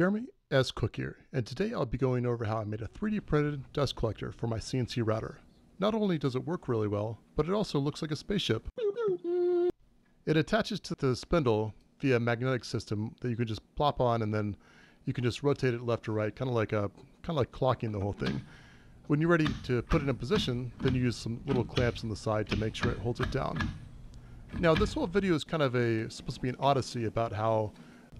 Jeremy S. Cook here, and today I'll be going over how I made a 3D printed dust collector for my CNC router. Not only does it work really well, but it also looks like a spaceship. It attaches to the spindle via a magnetic system that you can just plop on and then you can just rotate it left or right, kind of like a kind of like clocking the whole thing. When you're ready to put it in position, then you use some little clamps on the side to make sure it holds it down. Now this whole video is kind of a supposed to be an odyssey about how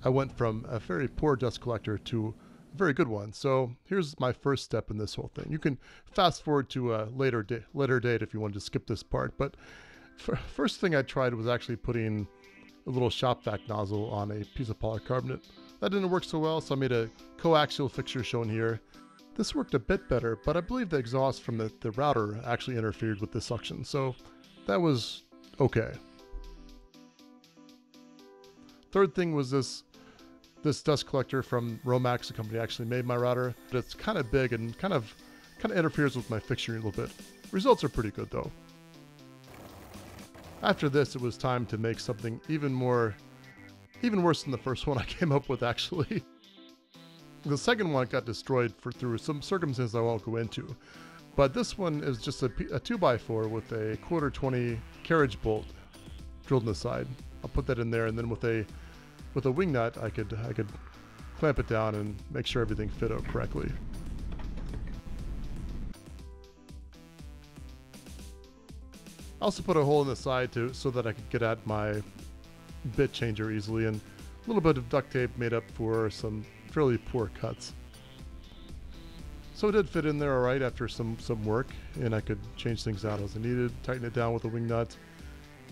I went from a very poor dust collector to a very good one. So here's my first step in this whole thing. You can fast forward to a later, da- later date if you wanted to skip this part. But first thing I tried was actually putting a little shop vac nozzle on a piece of polycarbonate. That didn't work so well, so I made a coaxial fixture shown here. This worked a bit better, but I believe the exhaust from the, the router actually interfered with the suction, so that was okay. Third thing was this this dust collector from Romaxx, the company actually made my router. but It's kind of big and kind of kind of interferes with my fixturing a little bit. Results are pretty good though. After this, it was time to make something even more, even worse than the first one I came up with actually. The second one got destroyed for through some circumstances I won't go into. But this one is just a, a 2x4 with a quarter 20 carriage bolt drilled in the side. I'll put that in there and then with a with a wing nut, I could I could clamp it down and make sure everything fit out correctly. I also put a hole in the side to so that I could get at my bit changer easily and a little bit of duct tape made up for some fairly poor cuts. So it did fit in there alright after some, some work and I could change things out as I needed, tighten it down with a wing nut,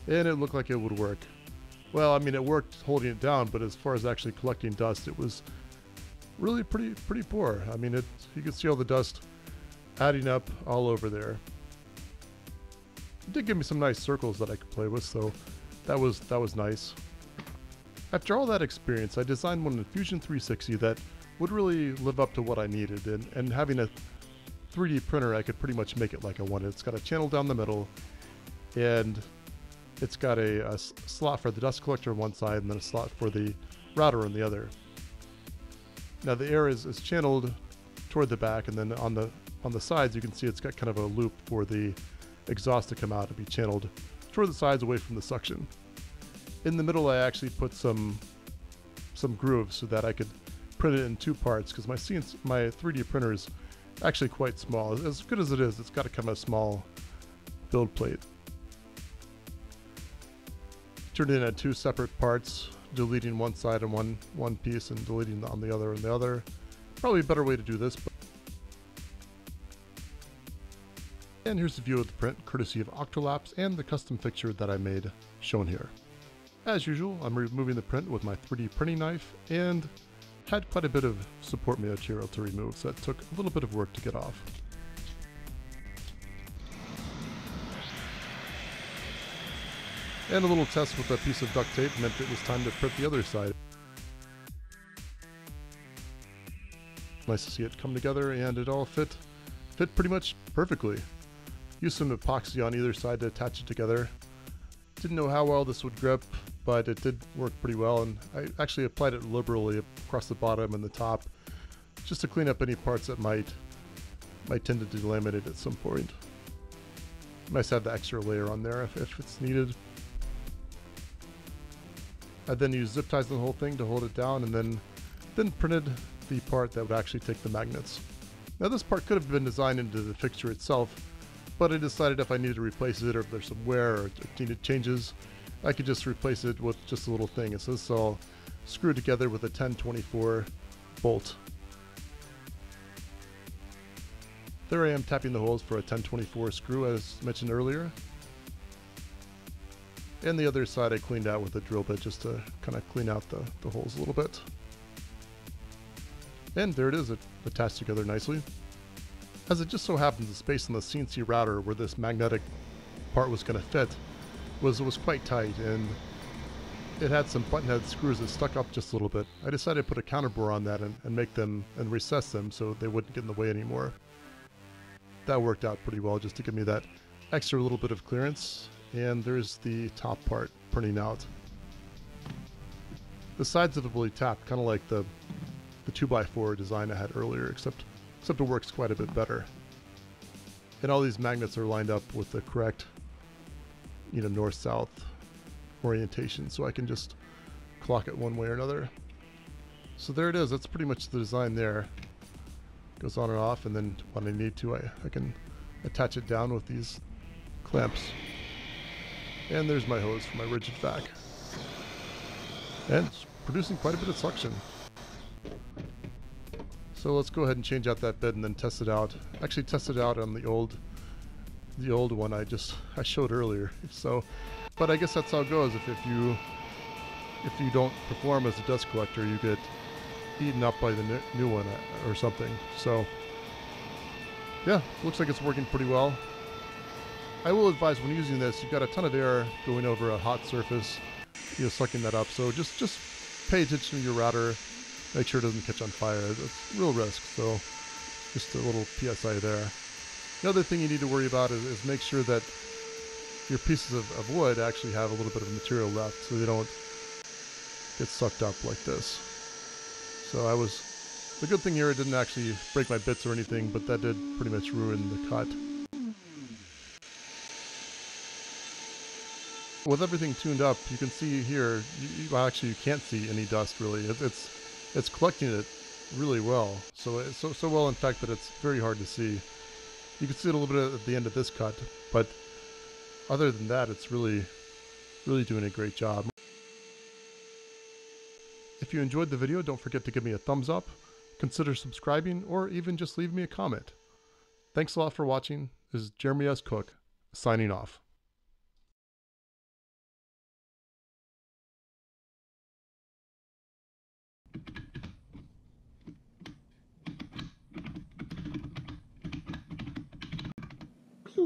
and it looked like it would work. Well, I mean, it worked holding it down, but as far as actually collecting dust, it was really pretty pretty poor. I mean, it you could see all the dust adding up all over there. It did give me some nice circles that I could play with, so that was that was nice. After all that experience, I designed one in Fusion 360 that would really live up to what I needed, and, and having a 3D printer, I could pretty much make it like I wanted. It's got a channel down the middle, and it's got a, a slot for the dust collector on one side and then a slot for the router on the other. Now the air is, is channeled toward the back and then on the on the sides you can see it's got kind of a loop for the exhaust to come out and be channeled toward the sides away from the suction. In the middle I actually put some some grooves so that I could print it in two parts because my CNC, my 3D printer is actually quite small. As good as it is, it's got to come a small build plate turned it into two separate parts, deleting one side and one, one piece and deleting on the other and the other. Probably a better way to do this. But and here's the view of the print, courtesy of Octolapse and the custom fixture that I made, shown here. As usual, I'm removing the print with my 3D printing knife and had quite a bit of support material to remove, so it took a little bit of work to get off. And a little test with a piece of duct tape meant it was time to print the other side. Nice to see it come together and it all fit, fit pretty much perfectly. Used some epoxy on either side to attach it together. Didn't know how well this would grip, but it did work pretty well and I actually applied it liberally across the bottom and the top just to clean up any parts that might might tend to delaminate at some point. Nice to have the extra layer on there if, if it's needed. I then used zip ties the whole thing to hold it down and then, then printed the part that would actually take the magnets. Now this part could have been designed into the fixture itself, but I decided if I needed to replace it or if there's some wear or needed changes, I could just replace it with just a little thing. And so this is all screwed together with a 1024 bolt. There I am tapping the holes for a 1024 screw as mentioned earlier. And the other side I cleaned out with a drill bit just to kind of clean out the, the holes a little bit. And there it is, it attached together nicely. As it just so happens, the space on the CNC router where this magnetic part was going to fit was, was quite tight and it had some button head screws that stuck up just a little bit. I decided to put a counterbore on that and, and make them and recess them so they wouldn't get in the way anymore. That worked out pretty well just to give me that extra little bit of clearance and there's the top part printing out. The sides of it will be tapped, kind of like the the 2x4 design I had earlier, except, except it works quite a bit better. And all these magnets are lined up with the correct, you know, north-south orientation, so I can just clock it one way or another. So there it is, that's pretty much the design there. Goes on and off, and then when I need to, I, I can attach it down with these clamps. And there's my hose for my Ridgid vac. And it's producing quite a bit of suction. So let's go ahead and change out that bed and then test it out. Actually test it out on the old the old one I just I showed earlier. So but I guess that's how it goes. If, if you if you don't perform as a dust collector, you get eaten up by the new one uh, or something. So yeah, looks like it's working pretty well. I will advise when using this, you've got a ton of air going over a hot surface, you know, sucking that up. So just just pay attention to your router make sure it doesn't catch on fire. It's a real risk, so just a little PSI there. The other thing you need to worry about is, is make sure that your pieces of, of, wood actually have a little bit of material left so they don't get sucked up like this. So I was, the good thing here, it didn't actually break my bits or anything, but that did pretty much ruin the cut. With everything tuned up, you can see here, you, well actually you can't see any dust really. It, it's it's collecting it really well. So so so well in fact that it's very hard to see. You can see it a little bit at the end of this cut, but other than that, it's really really doing a great job. If you enjoyed the video, don't forget to give me a thumbs up, consider subscribing, or even just leave me a comment. Thanks a lot for watching. This is Jeremy S. Cook, signing off.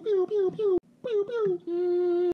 biu biu biu biu biu biu。